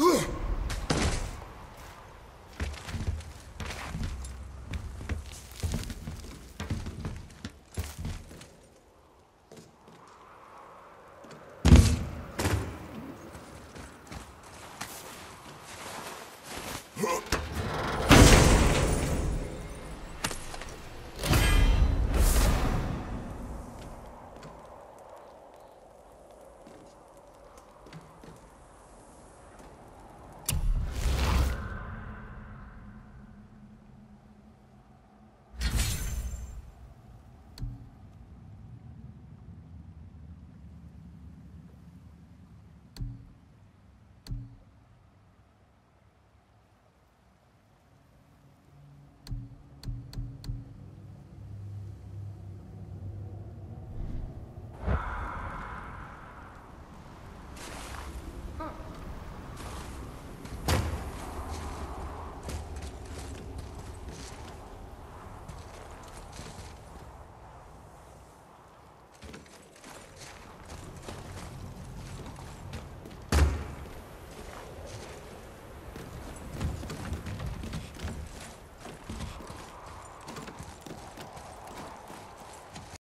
Ugh.